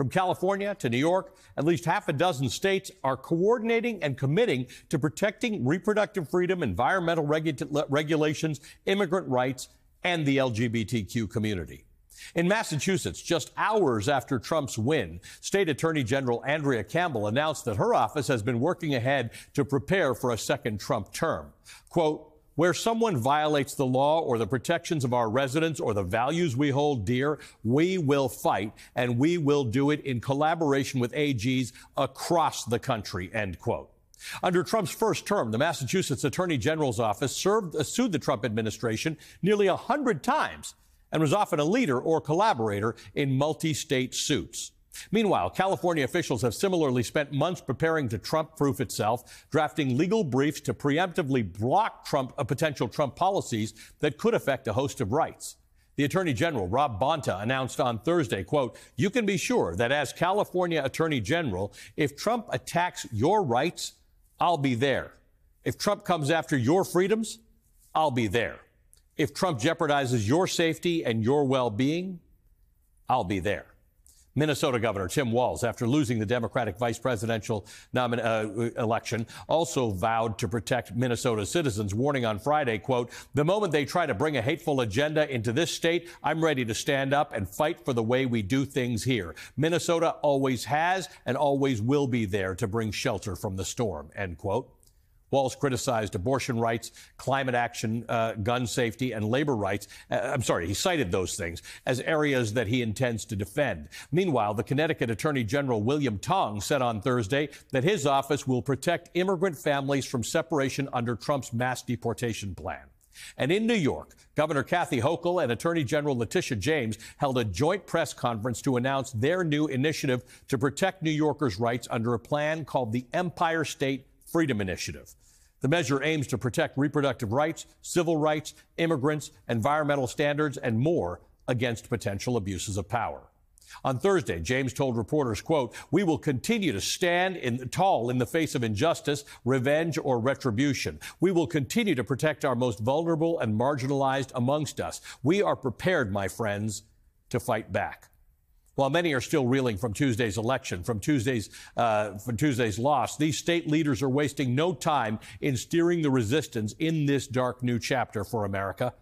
From California to New York, at least half a dozen states are coordinating and committing to protecting reproductive freedom, environmental regu- regulations, immigrant rights, and the LGBTQ community. In Massachusetts, just hours after Trump's win, State Attorney General Andrea Campbell announced that her office has been working ahead to prepare for a second Trump term. Quote, where someone violates the law or the protections of our residents or the values we hold dear, we will fight and we will do it in collaboration with AGs across the country, end quote. Under Trump's first term, the Massachusetts Attorney General's office served, uh, sued the Trump administration nearly a hundred times and was often a leader or collaborator in multi-state suits. Meanwhile, California officials have similarly spent months preparing to Trump proof itself, drafting legal briefs to preemptively block Trump, uh, potential Trump policies that could affect a host of rights. The Attorney General, Rob Bonta, announced on Thursday, quote, you can be sure that as California Attorney General, if Trump attacks your rights, I'll be there. If Trump comes after your freedoms, I'll be there. If Trump jeopardizes your safety and your well-being, I'll be there. Minnesota Governor Tim Walz, after losing the Democratic vice presidential nomin- uh, election, also vowed to protect Minnesota citizens, warning on Friday, quote, the moment they try to bring a hateful agenda into this state, I'm ready to stand up and fight for the way we do things here. Minnesota always has and always will be there to bring shelter from the storm, end quote. Walz criticized abortion rights, climate action, uh, gun safety, and labor rights. Uh, I'm sorry, he cited those things as areas that he intends to defend. Meanwhile, the Connecticut Attorney General William Tong said on Thursday that his office will protect immigrant families from separation under Trump's mass deportation plan. And in New York, Governor Kathy Hochul and Attorney General Letitia James held a joint press conference to announce their new initiative to protect New Yorkers' rights under a plan called the Empire State Freedom Initiative. The measure aims to protect reproductive rights, civil rights, immigrants, environmental standards, and more against potential abuses of power. On Thursday, James told reporters, quote, we will continue to stand in, tall in the face of injustice, revenge, or retribution. We will continue to protect our most vulnerable and marginalized amongst us. We are prepared, my friends, to fight back. While many are still reeling from Tuesday's election, from Tuesday's, uh, from Tuesday's loss, these state leaders are wasting no time in steering the resistance in this dark new chapter for America.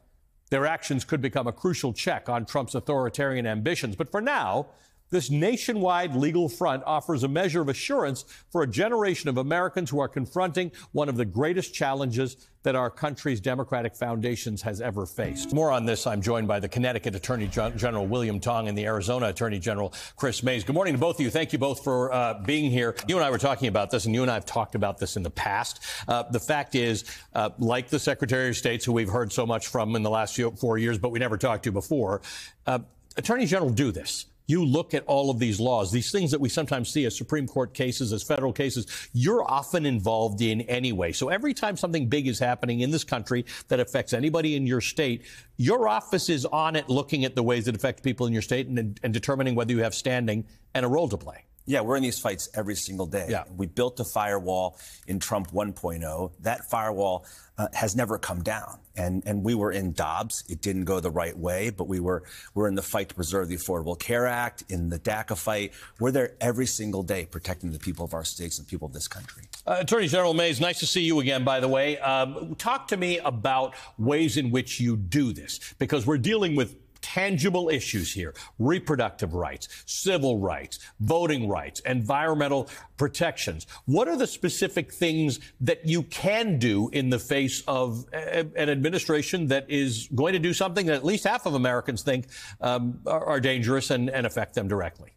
Their actions could become a crucial check on Trump's authoritarian ambitions. But for now, this nationwide legal front offers a measure of assurance for a generation of Americans who are confronting one of the greatest challenges that our country's democratic foundations has ever faced. More on this, I'm joined by the Connecticut Attorney General William Tong and the Arizona Attorney General Kris Mayes. Good morning to both of you. Thank you both for uh, being here. You and I were talking about this, and you and I have talked about this in the past. Uh, the fact is, uh, like the Secretary of State, who we've heard so much from in the last few, four years, but we never talked to before, uh, Attorney General do this you look at all of these laws, these things that we sometimes see as Supreme Court cases, as federal cases, you're often involved in anyway. So every time something big is happening in this country that affects anybody in your state, your office is on it looking at the ways that affect people in your state and, and determining whether you have standing and a role to play. Yeah, we're in these fights every single day. Yeah. We built a firewall in Trump 1.0. That firewall uh, has never come down. And, and we were in Dobbs. It didn't go the right way, but we were, we're in the fight to preserve the Affordable Care Act, in the DACA fight. We're there every single day protecting the people of our states and people of this country. Uh, Attorney General Mayes, nice to see you again, by the way. Um, talk to me about ways in which you do this, because we're dealing with tangible issues here reproductive rights, civil rights, voting rights, environmental protections. What are the specific things that you can do in the face of a, an administration that is going to do something that at least half of Americans think um, are, are dangerous and, and affect them directly?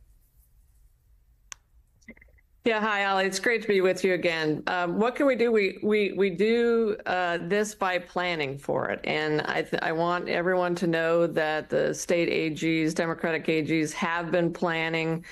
Yeah, hi, Ali. It's great to be with you again. Um, what can we do? We we we do uh, this by planning for it, and I I want everyone to know that the state AGs, Democratic AGs, have been planning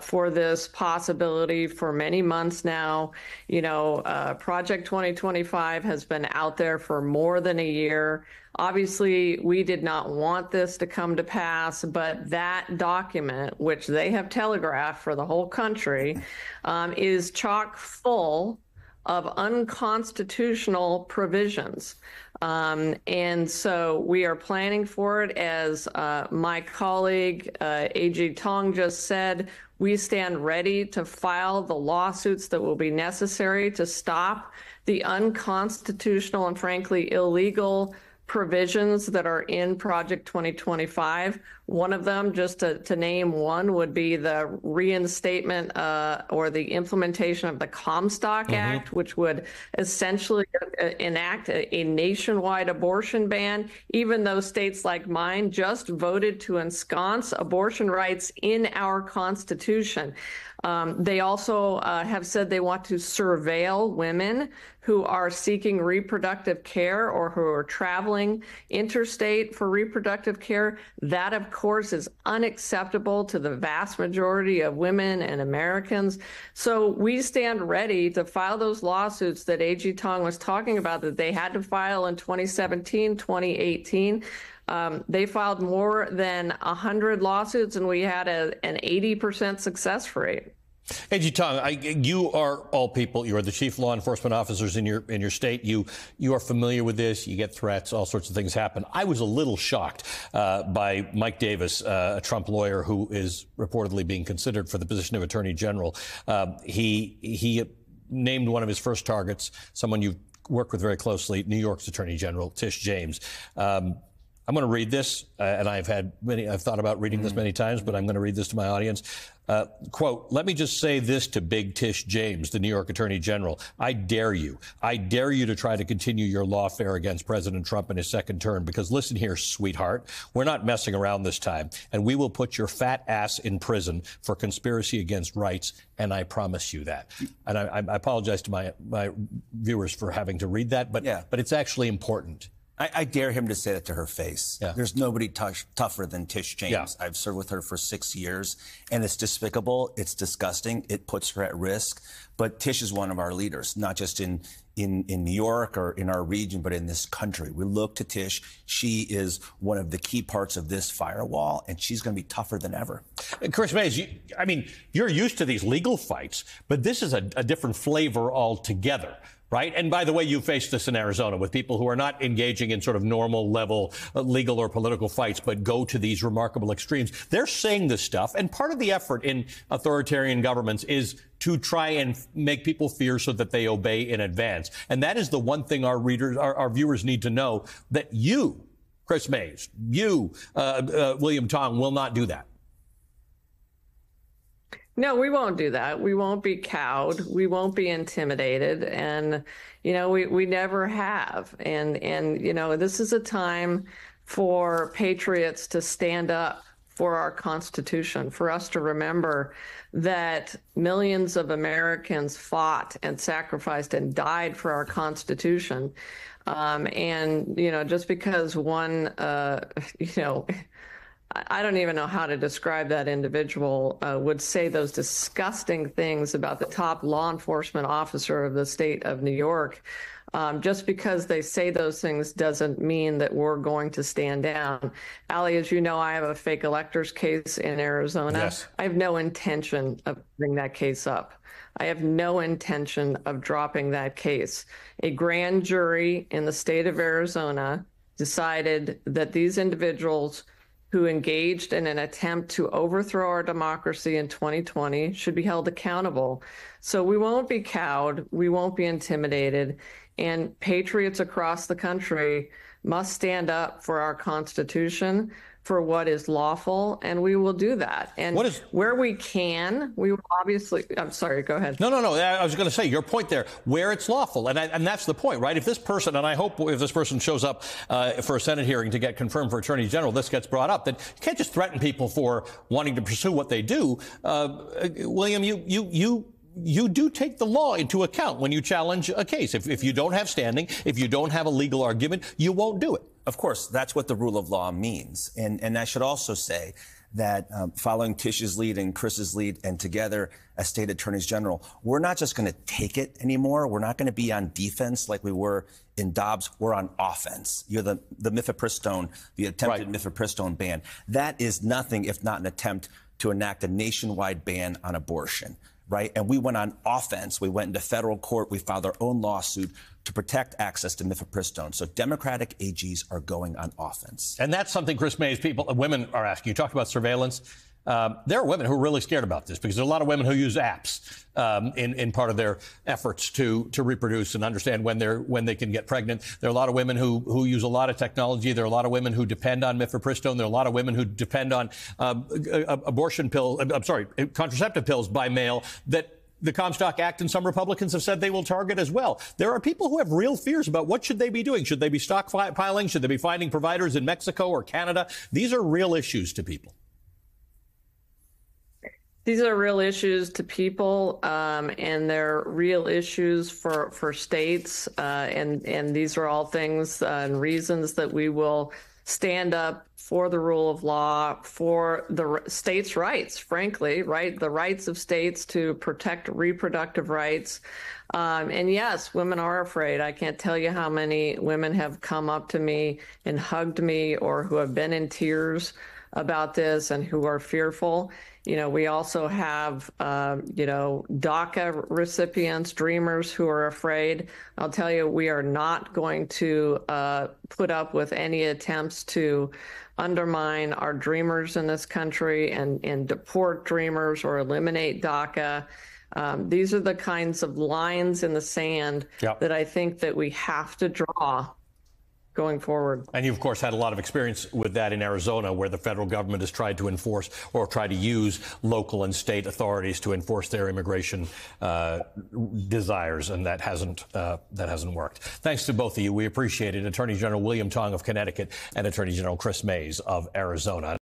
for this possibility for many months now. You know, uh, Project 2025 has been out there for more than a year. Obviously, we did not want this to come to pass, but that document, which they have telegraphed for the whole country, um, is chock full of unconstitutional provisions. Um, and so we are planning for it. As uh, my colleague uh, A.G. Tong just said, we stand ready to file the lawsuits that will be necessary to stop the unconstitutional and frankly illegal provisions that are in Project 2025. One of them, just to, to name one, would be the reinstatement uh, or the implementation of the Comstock mm-hmm. Act, which would essentially uh, enact a, a nationwide abortion ban, even though states like mine just voted to ensconce abortion rights in our Constitution. Um, they also uh, have said they want to surveil women who are seeking reproductive care or who are traveling interstate for reproductive care. That, of course, is unacceptable to the vast majority of women and Americans. So we stand ready to file those lawsuits that AG Tong was talking about that they had to file in 2017, 2018. Um, they filed more than 100 lawsuits, and we had a, an 80% success rate. AG Tong, I, you are all people. You are the chief law enforcement officers in your in your state. You you are familiar with this. You get threats. All sorts of things happen. I was a little shocked uh, by Mike Davis, uh, a Trump lawyer who is reportedly being considered for the position of attorney general. Uh, he he named one of his first targets, someone you've worked with very closely, New York's attorney general Tish James. Um, I'm going to read this, uh, and I've had many, I've thought about reading this many times, but I'm going to read this to my audience. Uh, quote, let me just say this to Big Tish James, the New York Attorney General. I dare you. I dare you to try to continue your lawfare against President Trump in his second term because listen here, sweetheart, we're not messing around this time and we will put your fat ass in prison for conspiracy against rights. And I promise you that. And I, I apologize to my, my viewers for having to read that, but, yeah. but it's actually important. I, I, dare him to say that to her face. Yeah. There's nobody tougher than Tish James. Yeah. I've served with her for six years, and it's despicable. It's disgusting. It puts her at risk. But Tish is one of our leaders, not just in in, in New York or in our region, but in this country. We look to Tish. She is one of the key parts of this firewall, and she's going to be tougher than ever. Kris Mayes, you, I mean, you're used to these legal fights, but this is a, a different flavor altogether right? And by the way, you faced this in Arizona with people who are not engaging in sort of normal level uh, legal or political fights, but go to these remarkable extremes. They're saying this stuff. And part of the effort in authoritarian governments is to try and make people fear so that they obey in advance. And that is the one thing our readers, our, our viewers need to know that you, Kris Mayes, you, uh, uh, William Tong, will not do that. No, we won't do that. We won't be cowed. We won't be intimidated. And, you know, we, we never have. And, and, you know, this is a time for patriots to stand up for our Constitution, for us to remember that millions of Americans fought and sacrificed and died for our Constitution. Um, and, you know, just because one, uh, you know, I don't even know how to describe that individual, uh, would say those disgusting things about the top law enforcement officer of the state of New York. Um, just because they say those things doesn't mean that we're going to stand down. Ali, as you know, I have a fake electors case in Arizona. Yes. I have no intention of bringing that case up. I have no intention of dropping that case. A grand jury in the state of Arizona decided that these individuals who engaged in an attempt to overthrow our democracy in 2020 should be held accountable. So we won't be cowed, we won't be intimidated, and patriots across the country must stand up for our Constitution, for what is lawful, and we will do that. And what is, where we can, we will obviously. I'm sorry. Go ahead. No, no, no. I was going to say your point there, where it's lawful, and I, and that's the point, right? If this person, and I hope if this person shows up uh, for a Senate hearing to get confirmed for Attorney General, this gets brought up. That you can't just threaten people for wanting to pursue what they do. Uh, William, you you you you do take the law into account when you challenge a case. If, if you don't have standing, if you don't have a legal argument, you won't do it. Of course, that's what the rule of law means. And, and I should also say that um, following Tish's lead and Kris's lead and together as state attorneys general, we're not just going to take it anymore. We're not going to be on defense like we were in Dobbs. We're on offense. You're the, the mifepristone, the attempted right. mifepristone ban. That is nothing if not an attempt to enact a nationwide ban on abortion right? And we went on offense. We went into federal court. We filed our own lawsuit to protect access to mifepristone. So Democratic AGs are going on offense. And that's something Kris Mayes people, women are asking. You talked about surveillance. Um, there are women who are really scared about this because there are a lot of women who use apps um, in, in part of their efforts to to reproduce and understand when they're when they can get pregnant. There are a lot of women who who use a lot of technology. There are a lot of women who depend on mifepristone. There are a lot of women who depend on um, abortion pill. I'm sorry, contraceptive pills by mail that the Comstock Act and some Republicans have said they will target as well. There are people who have real fears about what should they be doing. Should they be stockpiling? Should they be finding providers in Mexico or Canada? These are real issues to people. These are real issues to people, um, and they're real issues for for states, uh, and and these are all things uh, and reasons that we will stand up for the rule of law, for the states' rights, frankly, right? The rights of states to protect reproductive rights. Um, and yes, women are afraid. I can't tell you how many women have come up to me and hugged me or who have been in tears about this and who are fearful. You know, we also have, uh, you know, DACA recipients, dreamers who are afraid. I'll tell you, we are not going to uh, put up with any attempts to undermine our dreamers in this country and, and deport dreamers or eliminate DACA. Um, these are the kinds of lines in the sand yep. that I think that we have to draw going forward. And you, of course, had a lot of experience with that in Arizona, where the federal government has tried to enforce or try to use local and state authorities to enforce their immigration uh, desires, and that hasn't uh, that hasn't worked. Thanks to both of you, we appreciate it. Attorney General William Tong of Connecticut and Attorney General Kris Mayes of Arizona.